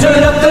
Turn up